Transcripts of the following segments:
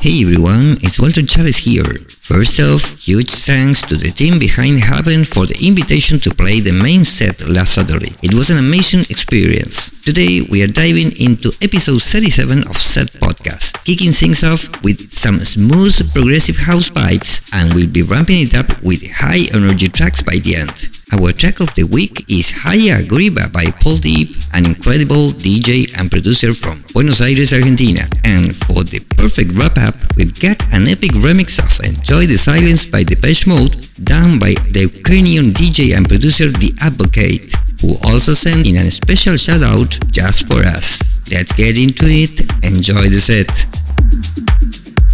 Hey everyone, it's Walter Chavez here. First off, huge thanks to the team behind Haven for the invitation to play the main set last Saturday. It was an amazing experience. Today we are diving into episode 37 of Set Podcast, kicking things off with some smooth progressive house vibes and we'll be ramping it up with high energy tracks by the end. Our track of the week is Hayagriva by Paul Deep, an incredible DJ and producer from Buenos Aires, Argentina. And for the perfect wrap up, we've got an epic remix of Enjoy the Silence by Depeche Mode, done by the Ukrainian DJ and producer The Advocate, who also sent in a special shout out just for us. Let's get into it, enjoy the set.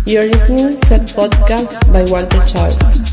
You're listening to Set Podcast by Walter Chavez.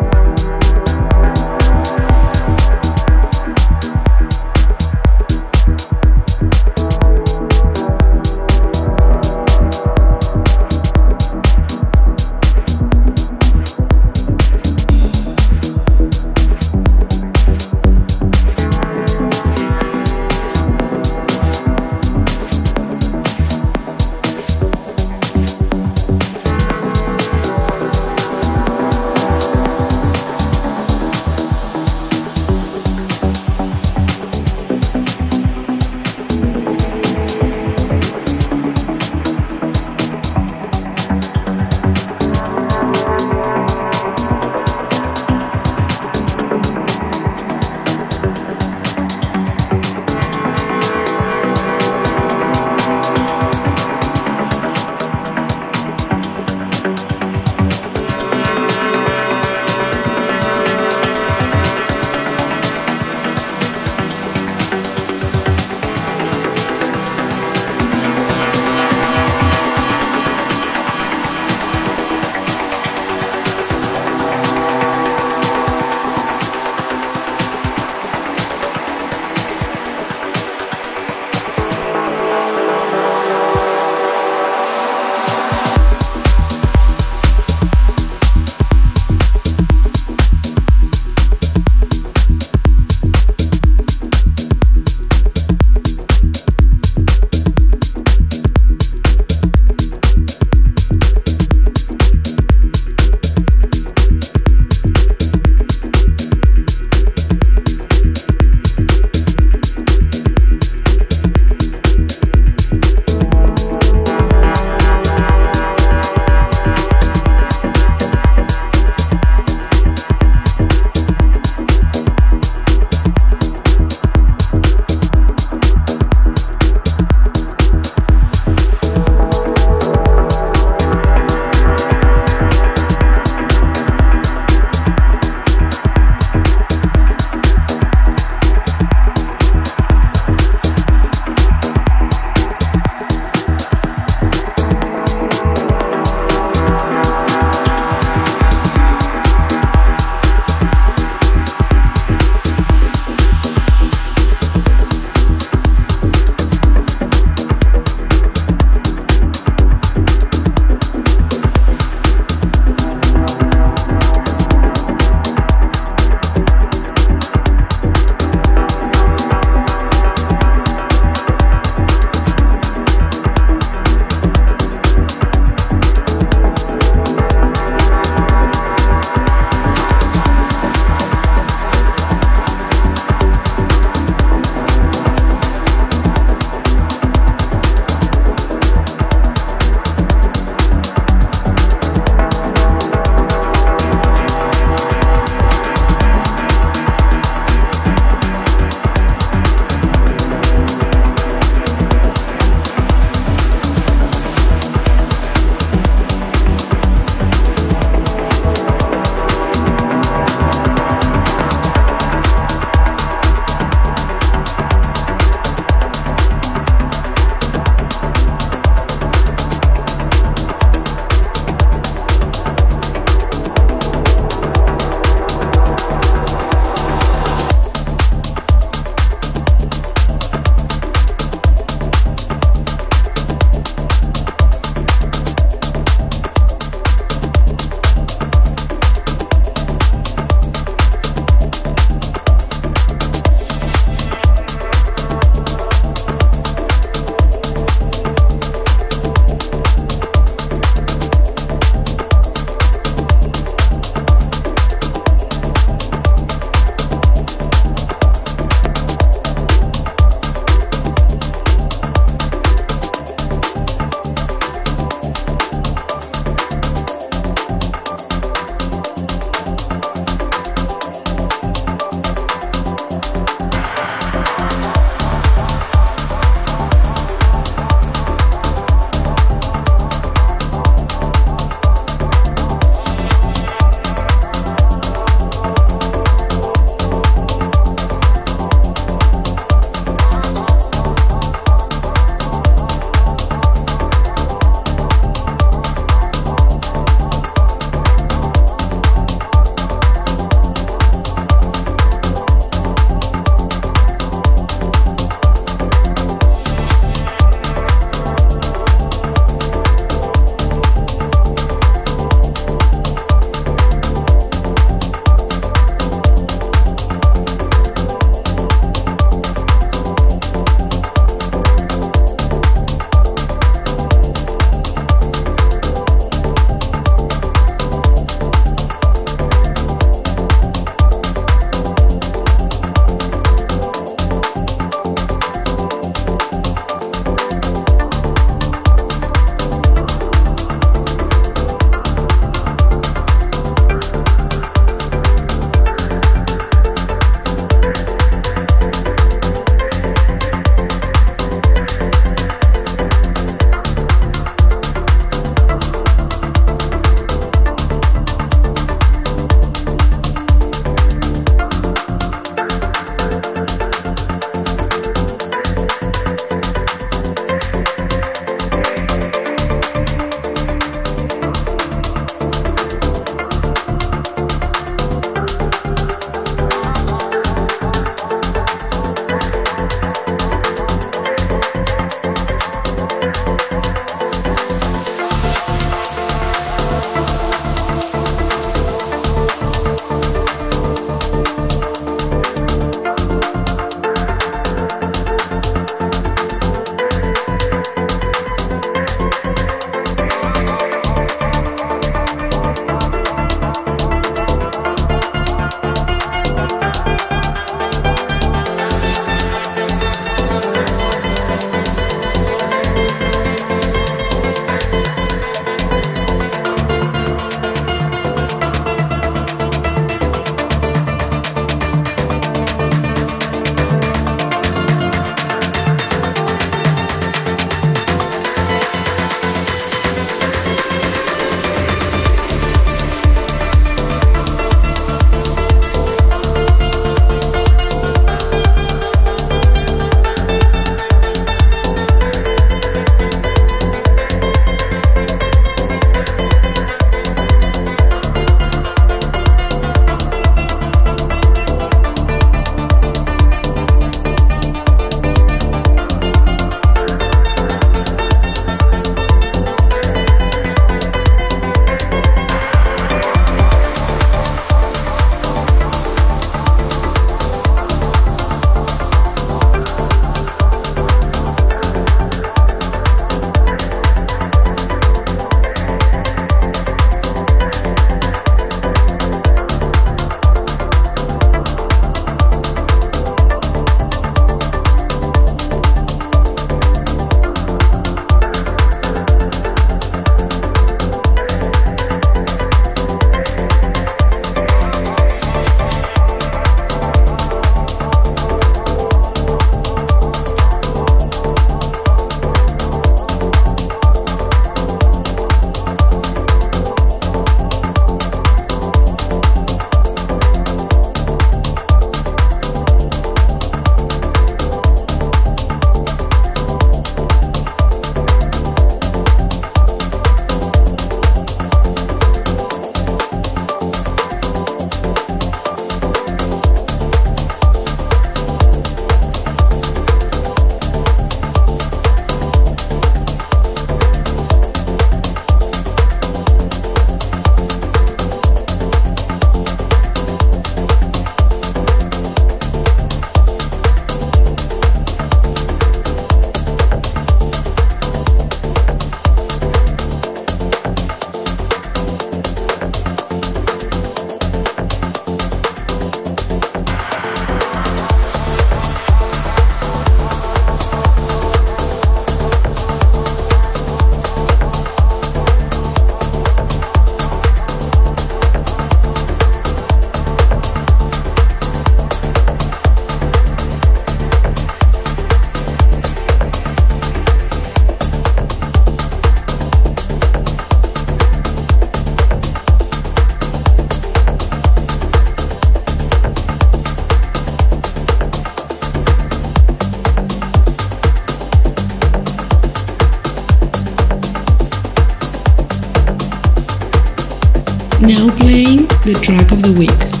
The track of the week.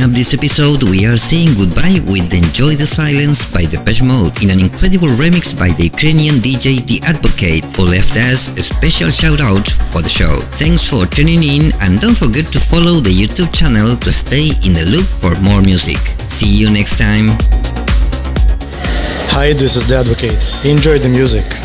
Up this episode, we are saying goodbye with Enjoy the Silence by Depeche Mode in an incredible remix by the Ukrainian DJ The Advocate, who left us a special shout out for the show. Thanks for tuning in and don't forget to follow the YouTube channel to stay in the loop for more music. See you next time. Hi, this is The Advocate. Enjoy the music.